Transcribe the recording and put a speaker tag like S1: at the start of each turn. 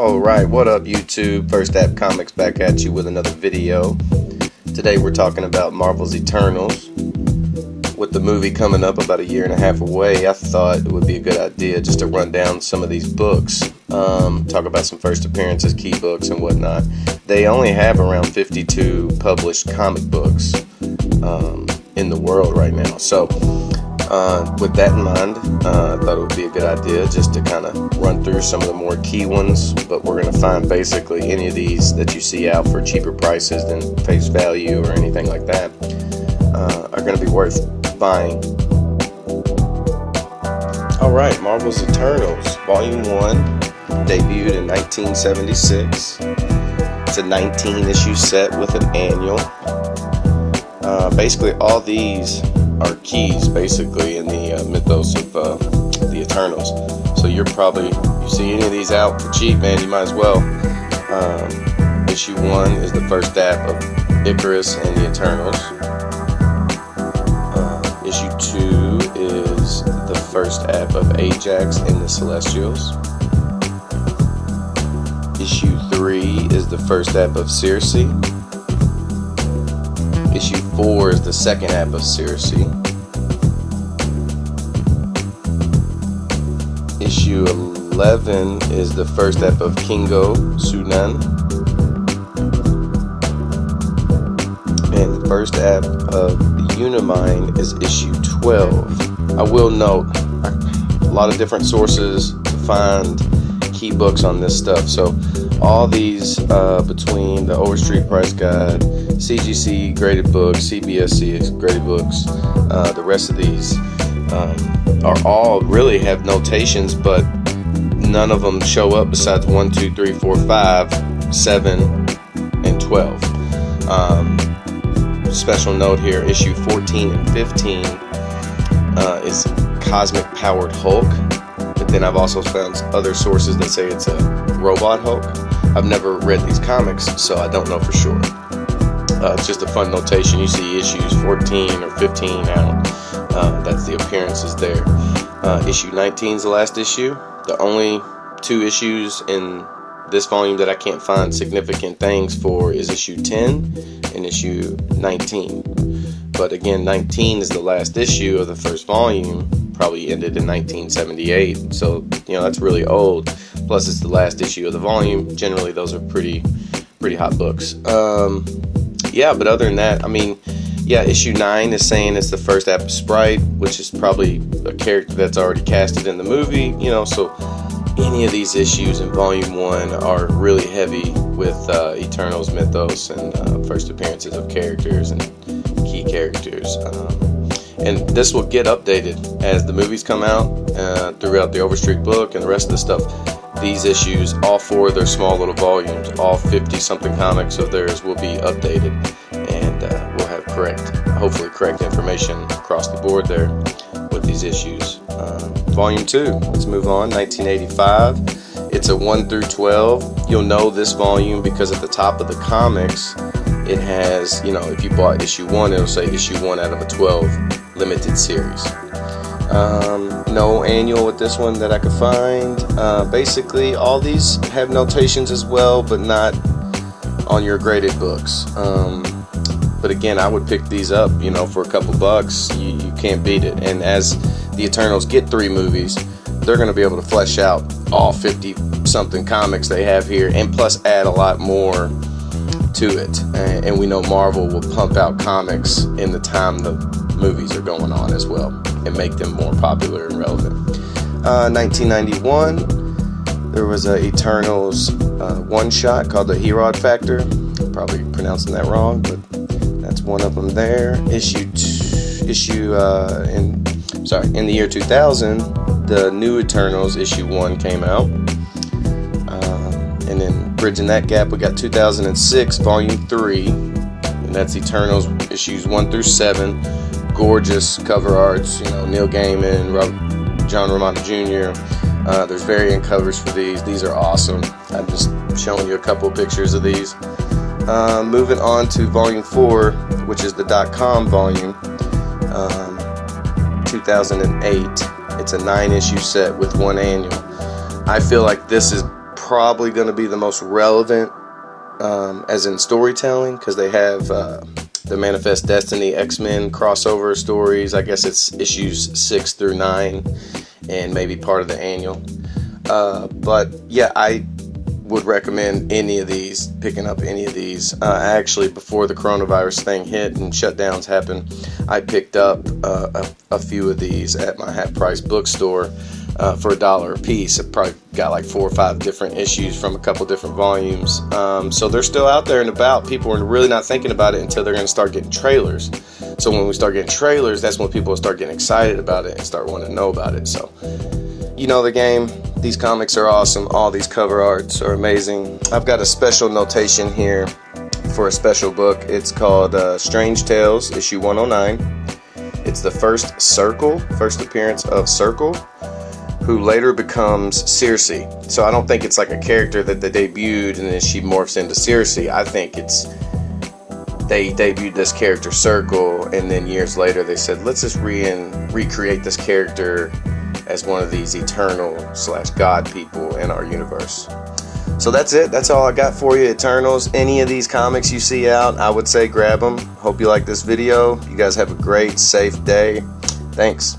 S1: Alright, what up YouTube? First App Comics back at you with another video. Today we're talking about Marvel's Eternals. With the movie coming up about a year and a half away, I thought it would be a good idea just to run down some of these books. Um, talk about some first appearances, key books, and whatnot. They only have around 52 published comic books um, in the world right now. So uh, with that in mind, uh, I thought it would be a good idea just to kind of run through some of the more key ones. But we're going to find basically any of these that you see out for cheaper prices than face value or anything like that uh, are going to be worth buying. All right, Marvel's Eternals, Volume 1, debuted in 1976. It's a 19 issue set with an annual. Uh, basically, all these are keys basically in the uh, mythos of uh, the Eternals. So you're probably you see any of these out for cheap, man. You might as well. Um, issue one is the first app of Ikaris and the Eternals. Uh, issue two is the first app of Ajax and the Celestials. Issue three is the first app of Sersi. Issue 4 is the second app of Sersi. Issue 11 is the first app of Kingo Sunan. And the first app of Unimind is issue 12. I will note a lot of different sources to find key books on this stuff. So all these uh, between the Overstreet Price Guide, CGC graded books, CBSC graded books, uh, the rest of these um, are all really have notations, but none of them show up besides 1, 2, 3, 4, 5, 7, and 12. Um, special note here issue 14 and 15 uh, is Cosmic Powered Hulk. But then I've also found other sources that say it's a robot Hulk. I've never read these comics, so I don't know for sure. Uh, it's just a fun notation. You see issues 14 or 15 out. Uh, that's the appearances there. Uh, issue 19 is the last issue. The only two issues in this volume that I can't find significant things for is issue 10 and issue 19. But again, 19 is the last issue of the first volume, probably ended in 1978. So, you know, that's really old. Plus, it's the last issue of the volume. Generally, those are pretty, pretty hot books. Um, yeah, but other than that, I mean, yeah, issue 9 is saying it's the first app of Sprite, which is probably a character that's already casted in the movie, you know, so any of these issues in volume 1 are really heavy with uh, Eternals mythos and uh, first appearances of characters and key characters. Um, and this will get updated as the movies come out uh, throughout the Overstreet book and the rest of the stuff. These issues, all four of their small little volumes, all 50 something comics of theirs will be updated and uh, we'll have correct, hopefully correct information across the board there with these issues. Uh, volume 2, let's move on, 1985. It's a 1 through 12. You'll know this volume because at the top of the comics, it has, you know, if you bought issue 1, it'll say issue 1 out of a 12 limited series. Um, no annual with this one that I could find. Uh, basically, all these have notations as well, but not on your graded books. Um, but again, I would pick these up, you know, for a couple bucks. You, you can't beat it. And as the Eternals get three movies, they're going to be able to flesh out all 50 something comics they have here, and plus add a lot more to it. And we know Marvel will pump out comics in the time the movies are going on as well and make them more popular and relevant. Uh, 1991, there was a Eternals uh, one shot called the Herod Factor. Probably pronouncing that wrong, but that's one of them there. Issue t- issue uh, in sorry in the year 2000, the New Eternals issue one came out, uh, and then bridging that gap, we got 2006 volume three, and that's Eternals issues one through seven. Gorgeous cover arts, you know Neil Gaiman, John Romita Jr. Uh, there's variant covers for these. These are awesome. I'm just showing you a couple pictures of these. Uh, moving on to volume four, which is the com volume, um, 2008. It's a nine issue set with one annual. I feel like this is probably going to be the most relevant um, as in storytelling because they have uh, the Manifest Destiny X Men crossover stories. I guess it's issues six through nine, and maybe part of the annual. Uh, but yeah, I would recommend any of these, picking up any of these. Uh, actually, before the coronavirus thing hit and shutdowns happened, I picked up uh, a, a, few of these at my half price bookstore uh, for a dollar a piece. I probably got like four or five different issues from a couple different volumes. Um, so they're still out there and about. People are really not thinking about it until they're going to start getting trailers. So when we start getting trailers, that's when people start getting excited about it and start wanting to know about it. So, you know the game. These comics are awesome. All these cover arts are amazing. I've got a special notation here for a special book. It's called uh, Strange Tales, issue 109. It's the first Circle, first appearance of Circle who later becomes Sersi. So I don't think it's like a character that they debuted and then she morphs into Sersi. I think it's they debuted this character Circle and then years later they said let's just re- recreate this character as one of these eternal slash god people in our universe. So that's it. That's all I got for you, Eternals. Any of these comics you see out, I would say grab them. Hope you like this video. You guys have a great, safe day. Thanks.